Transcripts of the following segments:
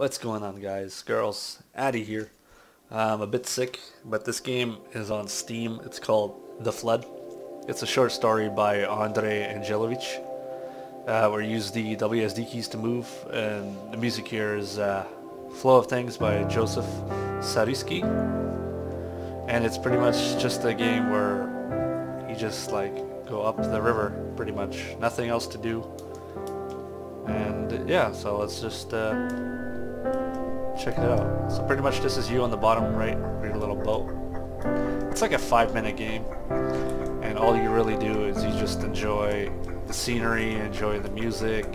What's going on guys, girls, Addy here. I'm a bit sick, but this game is on Steam. It's called The Flood. It's a short story by Ondrej Angelovich. Uh, where you use the WSD keys to move, and the music here is uh, Flow of Things by Jozef Sarissky. And it's pretty much just a game where you just like go up the river, pretty much. Nothing else to do. And yeah, so let's just uh, check it out. So pretty much this is you on the bottom right, your little boat. It's like a five minute game. And all you really do is you just enjoy the scenery, enjoy the music.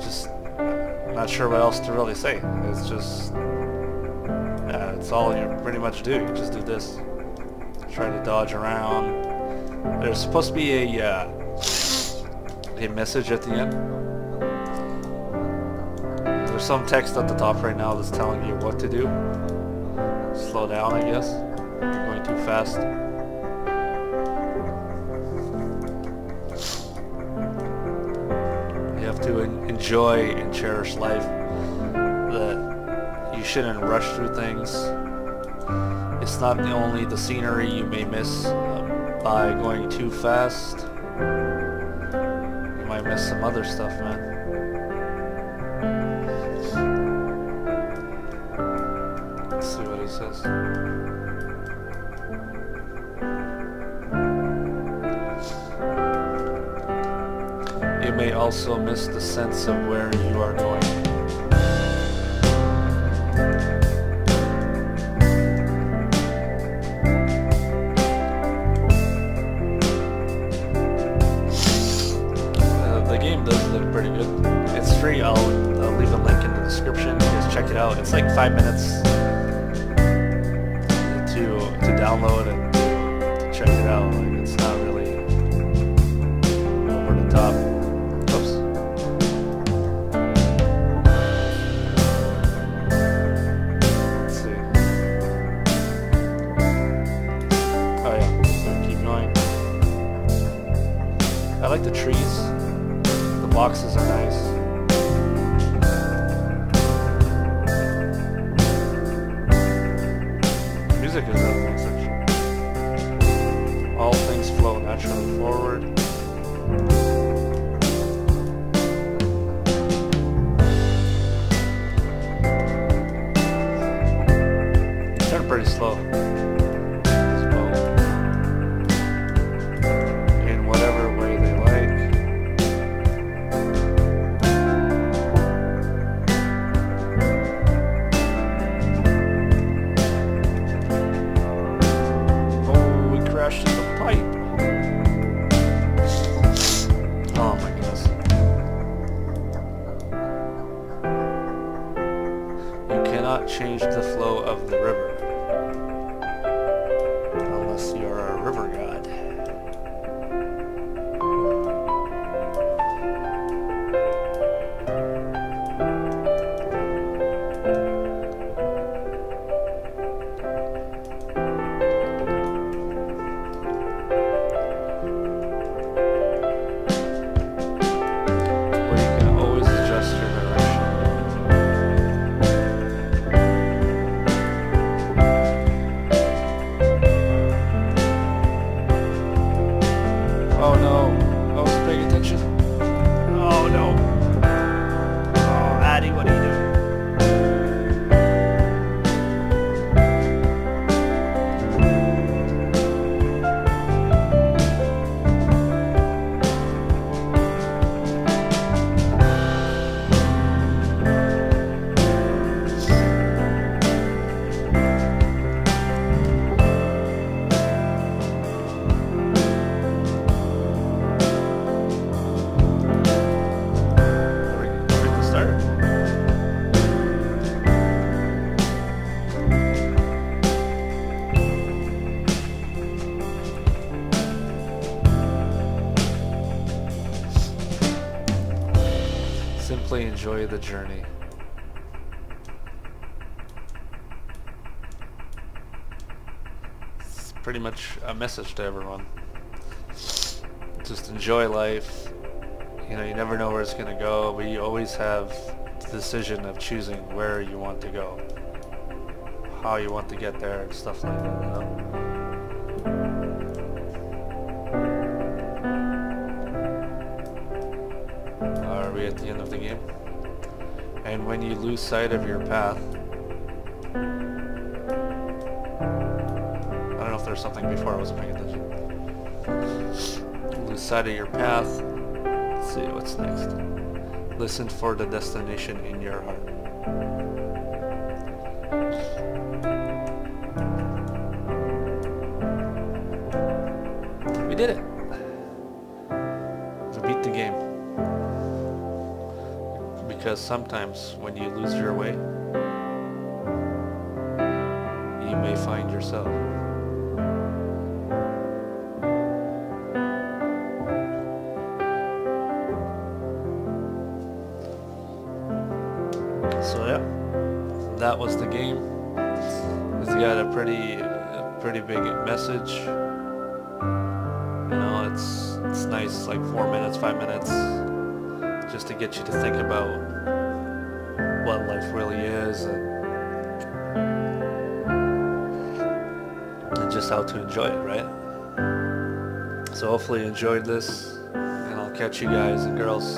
Just not sure what else to really say. It's just it's all you pretty much do. You just do this. Try to dodge around. There's supposed to be a uh, a message at the end. There's some text at the top right now that's telling you what to do. Slow down, I guess. You're going too fast. You have to en enjoy and cherish life. That you shouldn't rush through things. It's not only the scenery you may miss uh, by going too fast. You might miss some other stuff, man. Says. You may also miss the sense of where you are going. Uh, the game does look pretty good. It's free. I'll, I'll leave a link in the description. Guys check it out. It's like five minutes to to download and to check it out. Like it's not really over the top. Oops. Let's see. Oh yeah. Keep going. I like the trees. The boxes are nice. Music is actually. All things flow naturally forward. Turn pretty slow. In the pipe. Oh my goodness. You cannot change the flow of the river. Unless you're a river god. Oh no, Simply enjoy the journey. It's pretty much a message to everyone. Just enjoy life. You know, you never know where it's gonna go, but you always have the decision of choosing where you want to go, how you want to get there, and stuff like that. You know? At the end of the game? And when you lose sight of your path, I don't know if there's something before I wasn't paying attention. Lose sight of your path. Let's see what's next. Listen for the destination in your heart. Because sometimes when you lose your way, you may find yourself. So yeah, that was the game. It's got a pretty, a pretty big message. You know, it's it's nice, like four minutes, five minutes, just to get you to think about what life really is and, and just how to enjoy it, right? So hopefully you enjoyed this, and I'll catch you guys and girls